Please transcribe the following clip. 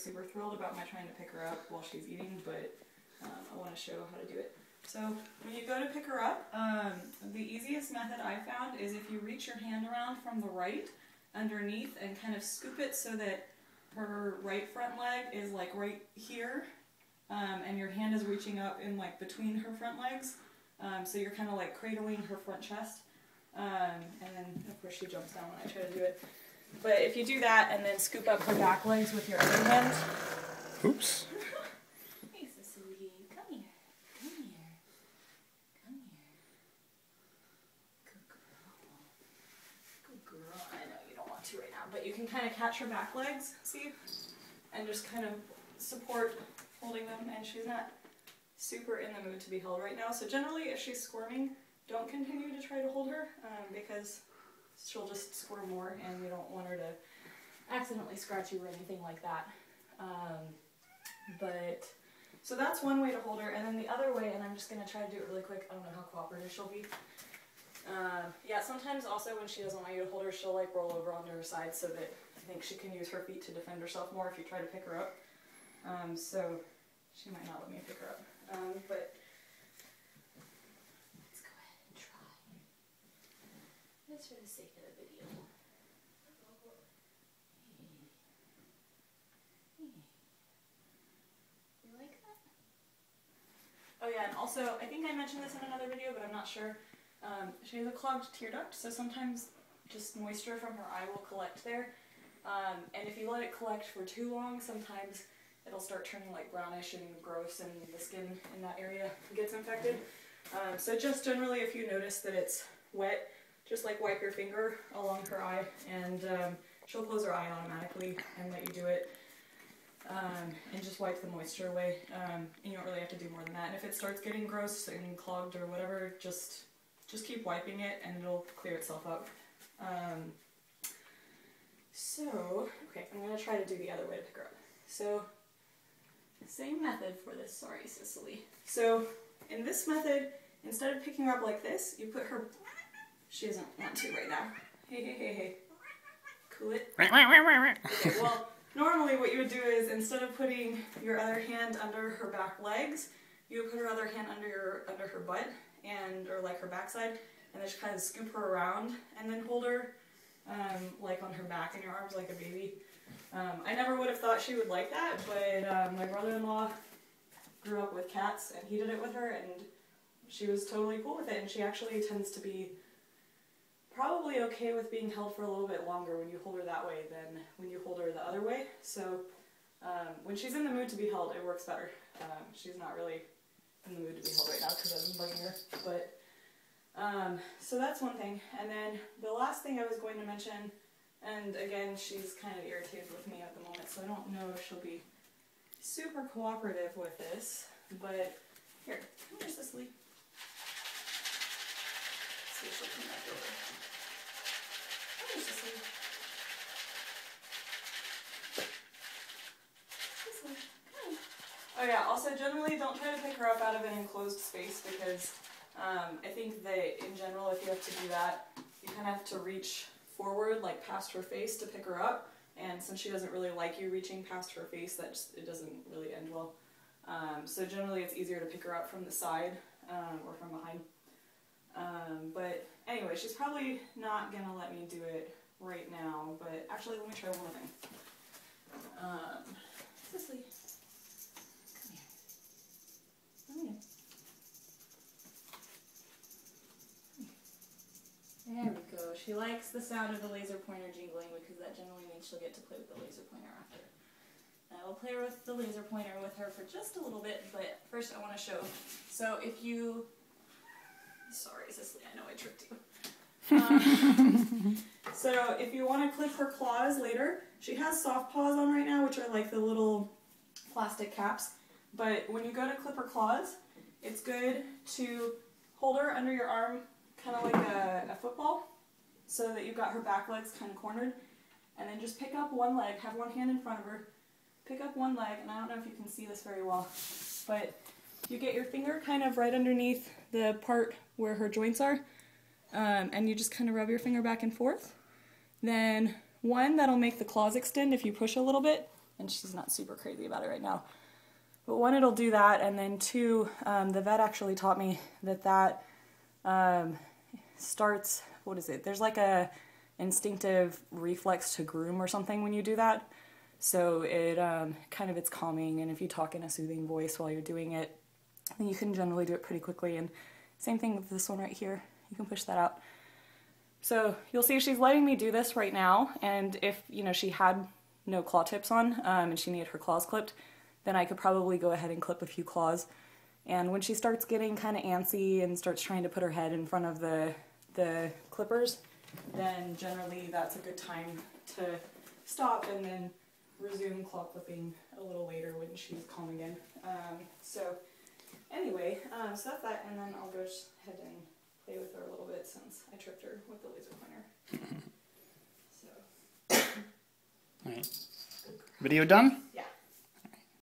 super thrilled about my trying to pick her up while she's eating, but um, I want to show how to do it. So when you go to pick her up, um, the easiest method I found is if you reach your hand around from the right underneath and kind of scoop it so that her right front leg is like right here um, and your hand is reaching up in like between her front legs. Um, so you're kind of like cradling her front chest. Um, and then of course she jumps down when I try to do it. But if you do that and then scoop up her back legs with your other hand. Oops. Hey Sicily, come here. Come here. Come here. Good girl. Good girl. I know you don't want to right now, but you can kind of catch her back legs, see? And just kind of support holding them, and she's not super in the mood to be held right now. So generally, if she's squirming, don't continue to try to hold her, um, because she'll just squirm more, and we don't want her to accidentally scratch you or anything like that. Um, but, so that's one way to hold her, and then the other way, and I'm just going to try to do it really quick, I don't know how cooperative she'll be. Uh, yeah, sometimes also when she doesn't want you to hold her, she'll like roll over onto her side so that I think she can use her feet to defend herself more if you try to pick her up. Um, so she might not let me pick her up. Um, but let's go ahead and try. Just for the sake of the video. You like that? Oh yeah, and also, I think I mentioned this in another video, but I'm not sure. Um, she has a clogged tear duct, so sometimes just moisture from her eye will collect there. Um, and if you let it collect for too long, sometimes it'll start turning like brownish and gross and the skin in that area gets infected. Um, so just generally if you notice that it's wet, just like wipe your finger along her eye and um, she'll close her eye automatically and let you do it. Um, and just wipe the moisture away. Um, and you don't really have to do more than that. And if it starts getting gross and clogged or whatever, just just keep wiping it and it'll clear itself up. Um, so, okay, I'm going to try to do the other way to pick her up. So, same method for this, sorry Sicily. So, in this method, instead of picking her up like this, you put her, she doesn't want to right now. Hey, hey, hey, hey. Cool it. Okay, well, normally what you would do is instead of putting your other hand under her back legs, you would put her other hand under your under her butt and or like her backside, and then just kind of scoop her around and then hold her um, like on her back in your arms like a baby. Um, I never would have thought she would like that, but um, my brother-in-law grew up with cats and he did it with her and she was totally cool with it and she actually tends to be probably okay with being held for a little bit longer when you hold her that way than when you hold her the other way. So um, when she's in the mood to be held, it works better. Um, she's not really in the mood to be held right now because been bugging her. But um, so that's one thing. And then the last thing I was going to mention, and again, she's kind of irritated with me at the moment, so I don't know if she'll be super cooperative with this. But here, come here, Sicily. See if she'll come back over. Oh yeah, also generally don't try to pick her up out of an enclosed space because um, I think that in general if you have to do that, you kind of have to reach forward like past her face to pick her up and since she doesn't really like you reaching past her face that just, it doesn't really end well. Um, so generally it's easier to pick her up from the side um, or from behind. Um, but anyway, she's probably not going to let me do it right now, but actually let me try one thing. Um, Sicily. Come here. There we go. She likes the sound of the laser pointer jingling because that generally means she'll get to play with the laser pointer after. I will play with the laser pointer with her for just a little bit, but first I want to show. So if you... Sorry, Sicily, I know I tricked you. Um, so if you want to clip her claws later, she has soft paws on right now, which are like the little plastic caps. But when you go to clip her claws, it's good to hold her under your arm, kind of like a, a football, so that you've got her back legs kind of cornered. And then just pick up one leg, have one hand in front of her, pick up one leg, and I don't know if you can see this very well, but you get your finger kind of right underneath the part where her joints are, um, and you just kind of rub your finger back and forth. Then one, that'll make the claws extend if you push a little bit, and she's not super crazy about it right now. But one, it'll do that, and then two, um, the vet actually taught me that that um, starts. What is it? There's like a instinctive reflex to groom or something when you do that. So it um, kind of it's calming, and if you talk in a soothing voice while you're doing it, then you can generally do it pretty quickly. And same thing with this one right here. You can push that out. So you'll see she's letting me do this right now, and if you know she had no claw tips on um, and she needed her claws clipped, then I could probably go ahead and clip a few claws. And when she starts getting kind of antsy and starts trying to put her head in front of the the clippers, then generally that's a good time to stop and then resume claw clipping a little later when she's calm again. Um, so anyway, um, so that's that, and then I'll go ahead and play with her a little bit since I tripped her with the laser pointer. so. All right. Video done? Yeah.